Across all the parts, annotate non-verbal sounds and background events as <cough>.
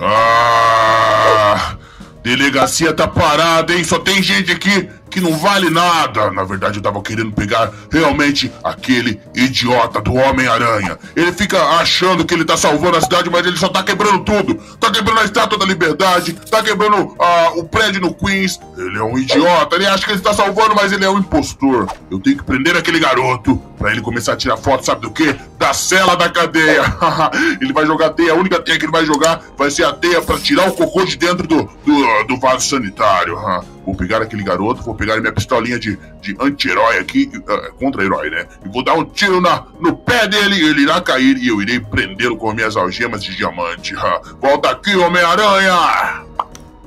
Ah, delegacia tá parada, hein? Só tem gente aqui que não vale nada. Na verdade, eu tava querendo pegar realmente aquele idiota do Homem-Aranha. Ele fica achando que ele tá salvando a cidade, mas ele só tá quebrando tudo. Tá quebrando a Estátua da Liberdade, tá quebrando ah, o prédio no Queens. Ele é um idiota, ele acha que ele tá salvando, mas ele é um impostor. Eu tenho que prender aquele garoto pra ele começar a tirar foto, sabe do quê? Da cela da cadeia. <laughs> ele vai jogar teia, a única teia que ele vai jogar vai ser a teia pra tirar o cocô de dentro do, do, do vaso sanitário. <laughs> Vou pegar aquele garoto, vou pegar minha pistolinha de, de anti-herói aqui, uh, contra-herói, né? E vou dar um tiro na, no pé dele ele irá cair e eu irei prendê-lo com minhas algemas de diamante. <laughs> Volta aqui, Homem-Aranha!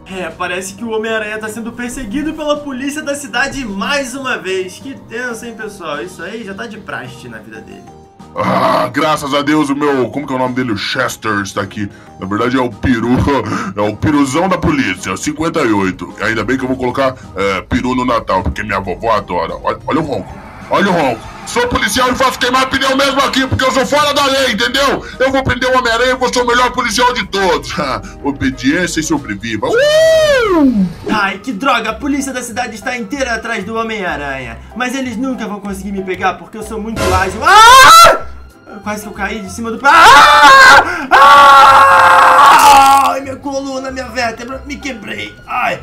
É, parece que o Homem-Aranha tá sendo perseguido pela polícia da cidade mais uma vez. Que tenso, hein, pessoal? Isso aí já tá de praxe na vida dele. Ah, graças a Deus o meu. Como que é o nome dele? O Chester está aqui. Na verdade é o peru. <laughs> É o piruzão da polícia, 58. Ainda bem que eu vou colocar é, peru no Natal, porque minha vovó adora. Olha, olha o ronco. Olha o ronco. Sou policial e faço queimar pneu mesmo aqui, porque eu sou fora da lei, entendeu? Eu vou prender o Homem-Aranha e vou ser o melhor policial de todos. <laughs> Obediência e sobreviva. Uh! Ai, que droga! A polícia da cidade está inteira atrás do Homem-Aranha. Mas eles nunca vão conseguir me pegar porque eu sou muito ágil. Ah! Quase que eu caí de cima do... Ah! Ah! Ai, minha coluna, minha vértebra, me quebrei. Ai...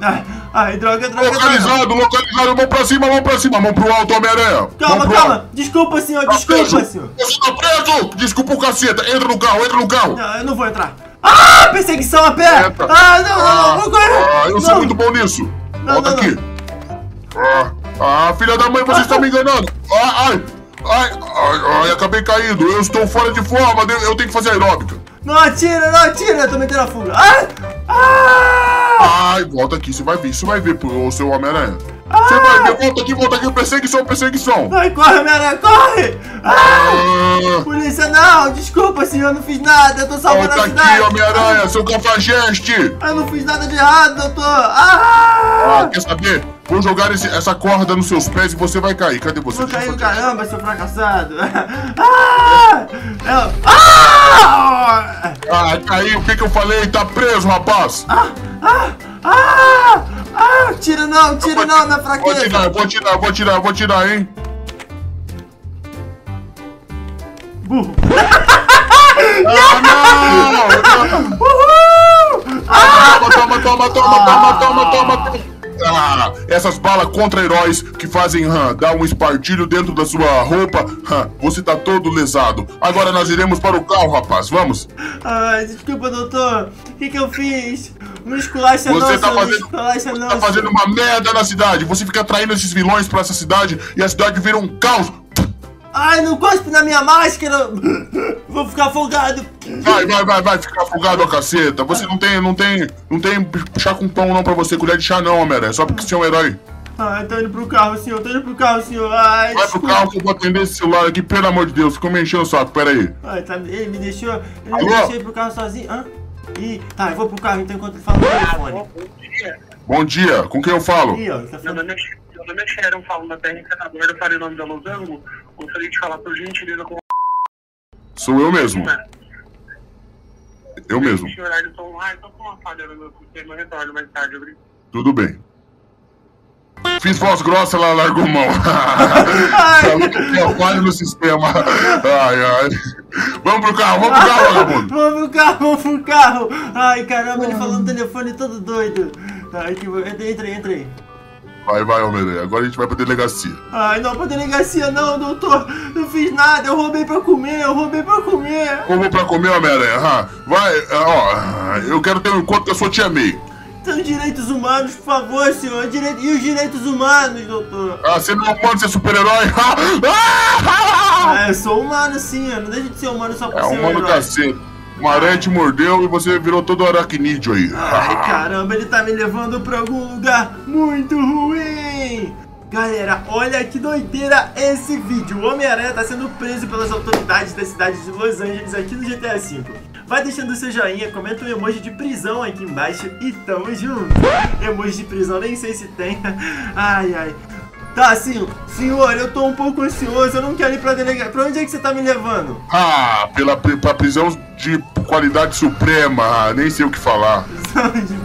Ai, ai, droga, droga, Localizado, droga. localizado, mão pra cima, mão pra cima, mão pro alto, Homem-Aranha. Calma, calma, alto. desculpa, senhor, tá desculpa, preso. senhor. Você tá preso! Desculpa o caceta, entra no carro, entra no carro. Não, eu não vou entrar. Ah, perseguição a pé! Entra. Ah, não, não, não, vou correr! Ah, eu não. sou muito bom nisso. Não, Volta não, aqui. Ah, ah, filha da mãe, você ah, está me enganando. Ah, ai, ai, ai, ai, acabei caindo. Eu estou fora de forma, eu tenho que fazer aeróbica. Não atira, não atira, eu tô metendo a fuga. Ah! Ah! Ai, volta aqui, você vai ver, você vai ver, o seu Homem-Aranha. Você ah! vai ver, volta aqui, volta aqui, perseguição, perseguição. Ai, corre, Homem-Aranha, corre! Ah! ah! Polícia, não, desculpa, senhor, eu não fiz nada, eu tô salvando volta a cidade. aqui, Homem-Aranha, seu cafajeste. Eu não fiz nada de errado, doutor. Ah! ah quer saber? Vou jogar esse, essa corda nos seus pés e você vai cair. Cadê você? Vou cair, caramba, seu fracassado. <laughs> Ah! Eu... Ah! ah, caiu. O que, que eu falei? Tá preso, rapaz. Ah! Ah! Ah! Ah! Tira não, tira não, minha fraqueza. Vou tirar, vou tirar, vou tirar, vou tirar, hein? Burro. ah, não! Uhul! Ah! Toma, toma, toma, toma, toma, toma, toma, toma. Ah, essas balas contra heróis que fazem hum, dar um espartilho dentro da sua roupa. Hum, você tá todo lesado. Agora nós iremos para o carro, rapaz. Vamos. Ai, desculpa, doutor. O que, que eu fiz? Não esculacha você não, tá fazendo, você não, tá fazendo uma merda na cidade. Você fica traindo esses vilões pra essa cidade e a cidade vira um caos. Ai, não cospe na minha máscara! <laughs> Vou ficar afogado! Vai, vai, vai, vai ficar afogado, a caceta! Você não tem, não tem, não tem chá com pão não pra você, colher de chá não, Homem-Aranha, só porque você é um herói. Ai, tô indo pro carro, senhor, tô indo pro carro, senhor. Ai, Vai desculpa. pro carro que eu vou atender esse celular aqui, pelo amor de Deus, ficou me enchendo o saco, pera aí. Ai, tá, ele me deixou, ele Alô? me deixou ir pro carro sozinho. Hã? Ih, tá, eu vou pro carro então enquanto ele fala no telefone. Bom dia. Bom dia, com quem eu falo? Ih, ó, tá falando... Meu nome é Sharon, falo da encanadora, eu falei o nome da Losango. Gostaria de falar por gentileza com Sou eu mesmo. Eu mesmo. Tudo bem. Fiz voz grossa, ela largou mão. Falou que tinha falha no sistema. Ai, ai. Vamos pro carro, vamos pro carro, vagabundo. Vamos pro carro, vamos pro carro. Ai, caramba, ele falou no telefone todo doido. Ai, que... Entra aí, entra aí. Vai, vai, Homem-Aranha. Agora a gente vai pra delegacia. Ai, não, pra delegacia não, doutor. Não fiz nada. Eu roubei pra comer, eu roubei pra comer. Roubou pra comer, Homem-Aranha? Vai, ó. Eu quero ter um encontro com a sua tia May. São direitos humanos, por favor, senhor. Direito... E os direitos humanos, doutor? Ah, você não é humano, você é super-herói? ah, eu sou humano, sim. Eu não deixo de ser humano só por é ser humano um herói. cacete. Uma aranha te mordeu e você virou todo aracnídeo aí. Ai, caramba, ele tá me levando pra algum lugar muito ruim. Galera, olha que doideira esse vídeo. O Homem-Aranha tá sendo preso pelas autoridades da cidade de Los Angeles aqui no GTA V. Vai deixando seu joinha, comenta um emoji de prisão aqui embaixo e tamo junto. Emoji de prisão, nem sei se tem. <laughs> Ai, ai. Tá, sim, senhor, eu tô um pouco ansioso, eu não quero ir pra delegacia. Pra onde é que você tá me levando? Ah, pela, pra prisão de qualidade suprema, ah, nem sei o que falar. Prisão de,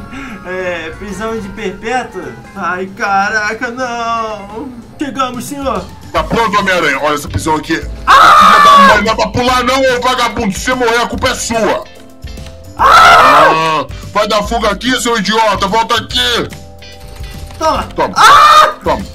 é, prisão de perpétua? Ai, caraca, não! Chegamos, senhor! Tá pronto, Homem-Aranha? Olha essa prisão aqui. Ah! Da mãe, não é pra pular não, ô vagabundo. Se você morrer, a culpa é sua. Ah! vai dar fuga aqui, seu idiota. Volta aqui. Toma! Toma. Ah! Toma.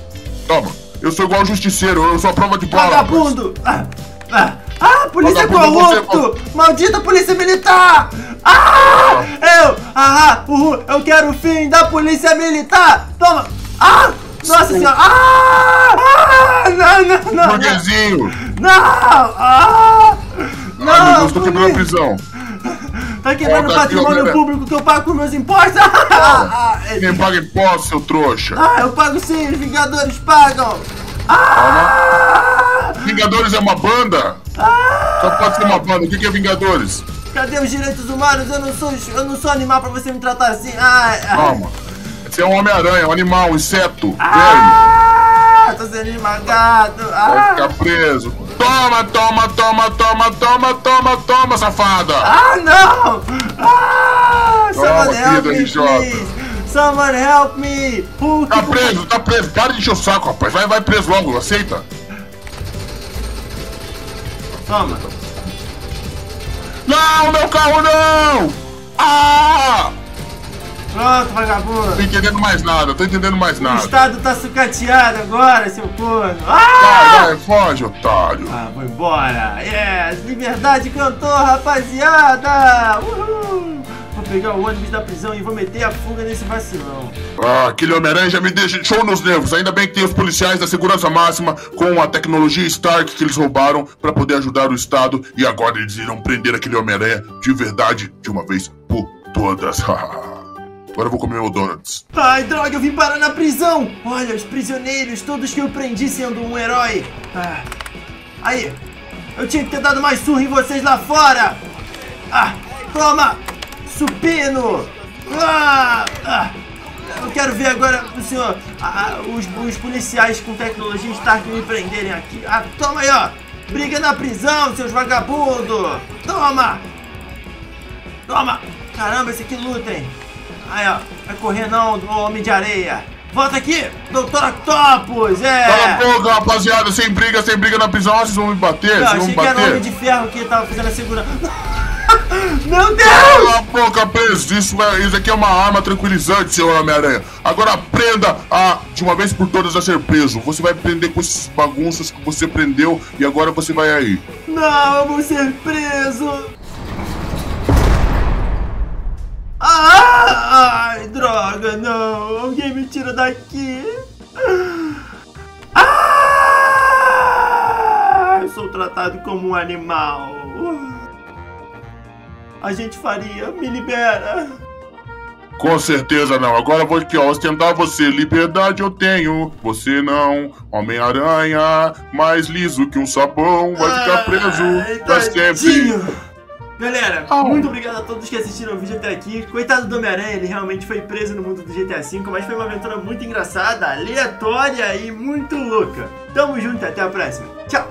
Toma. Eu sou igual justiceiro, eu sou a prova de bala. Vagabundo! Ah, ah, ah, polícia Vagabundo, corrupto! Maldita polícia militar! Ah! Eu! Ah! Uhul! Eu quero o fim da polícia militar! Toma! Ah! Nossa senhora! Ah! ah! Não, não, não! Burguesinho. Não! Ah! Não! Ai, meu Deus, tô quebrando a prisão. Tá quebrando o Volta aqui, patrimônio Homem-Aranha. público que eu pago com meus impostos! <laughs> Ah, ah, Quem paga imposto, seu trouxa? ah, eu pago sim, os Vingadores pagam! Ah! Vingadores é uma banda? Só pode ser uma banda. O que é Vingadores? Cadê os direitos humanos? Eu não sou, eu não sou animal pra você me tratar assim. Ai, ai. Calma. Você é um Homem-Aranha, um animal, um inseto. Ah, tô sendo esmagado. Vai Ah, ficar preso. Toma, toma, toma, toma, toma, toma, toma, safada! ah não! Ah, someone help me, please. Someone help me. Hulk, Tá preso, tá preso. Para de encher o saco, rapaz. Vai, vai preso logo, aceita. Toma. Não, meu carro não! Vagabundo. Tô entendendo mais nada, tô entendendo mais O nada. estado tá sucateado agora, seu corno. Vai, Ah! vai, foge, otário. Ah, vou embora. Yes, liberdade cantou, rapaziada. Uhul. Vou pegar o ônibus da prisão e vou meter a fuga nesse vacilão. Ah, aquele Homem-Aranha já me deixa show nos nervos. Ainda bem que tem os policiais da segurança máxima com a tecnologia Stark que eles roubaram pra poder ajudar o Estado. E agora eles irão prender aquele Homem-Aranha de verdade, de uma vez por todas. <laughs> Agora eu vou comer meu donuts. Ai, droga, eu vim parar na prisão! Olha, os prisioneiros, todos que eu prendi sendo um herói. Ah. Aí, eu tinha que ter dado mais surra em vocês lá fora! Ah, toma! Supino! Ah, ah. Eu quero ver agora o senhor, ah, os, os policiais com tecnologia Stark me prenderem aqui. Ah, toma aí, ó! Briga na prisão, seus vagabundos! Toma! Toma! Caramba, esse aqui luta, hein? Aí, ó. Vai correr não, do Homem de Areia. Volta aqui, Doutor Octopus, Cala a é! boca, rapaziada. Sem briga, sem briga na prisão. Vocês vão me bater? Eu Vocês vão achei me que era o Homem bater? de Ferro que tava fazendo a segurança. <laughs> Meu Deus! Cala a boca, preso. Isso, é, isso aqui é uma arma tranquilizante, senhor Homem-Aranha. Agora aprenda a, de uma vez por todas, a ser preso. Você vai prender com esses bagunças que você prendeu e agora você vai aí. Não, eu vou ser preso! Ai, droga, não! Alguém me tira daqui! Eu sou tratado como um animal! A gente faria, me libera! Com certeza não. Agora vou aqui, ó, ostentar você. Liberdade eu tenho, você não. Homem-Aranha, mais liso que um sabão. Vai ficar preso Ai, pra sempre. Galera, Au. muito obrigado a todos que assistiram o vídeo até aqui. Coitado do Homem-Aranha, ele realmente foi preso no mundo do GTA V, mas foi uma aventura muito engraçada, aleatória e muito louca. Tamo junto, até a próxima. Tchau!